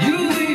You will.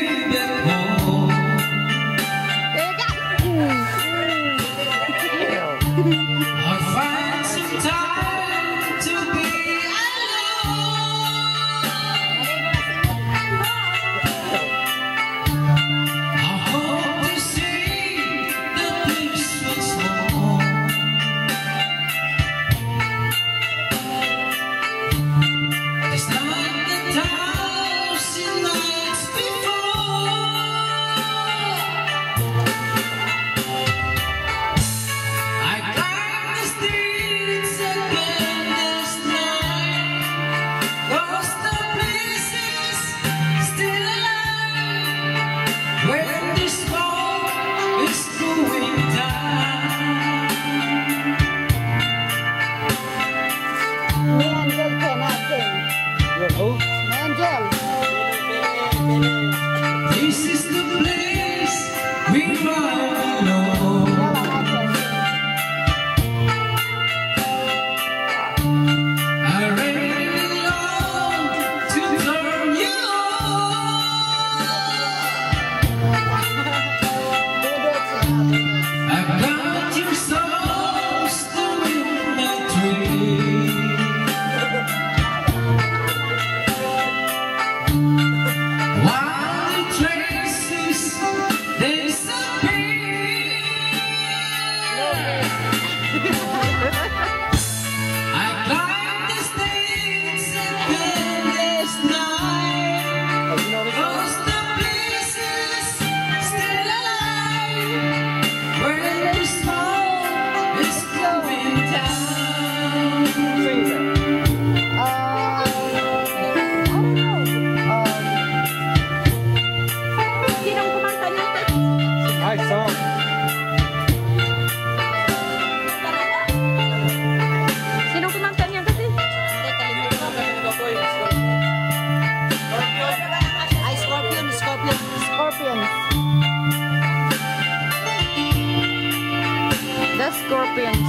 This is the place Yeah. The Scorpions.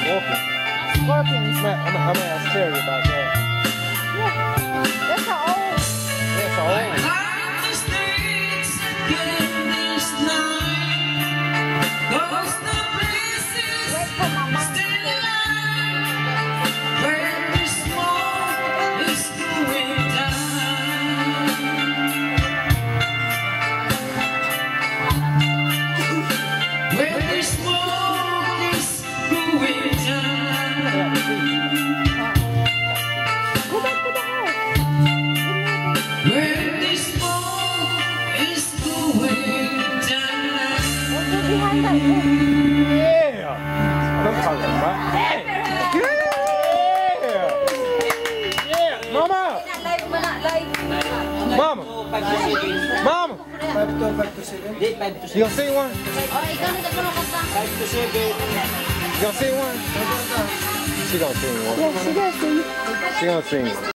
Scorpions. I'm gonna, I'm gonna, I'm gonna ask Terry about that. That's an old. That's I all. Oh, Yeah. Yeah. Yeah. Mama. Mama. Mama. 5 to 5 to 7. Di, 5 to You gonna sing one? Oh, ikaw na nagpuno ka sa. 5 to 7. You gonna sing one? She gonna sing one. Yeah, she does sing. She gonna sing.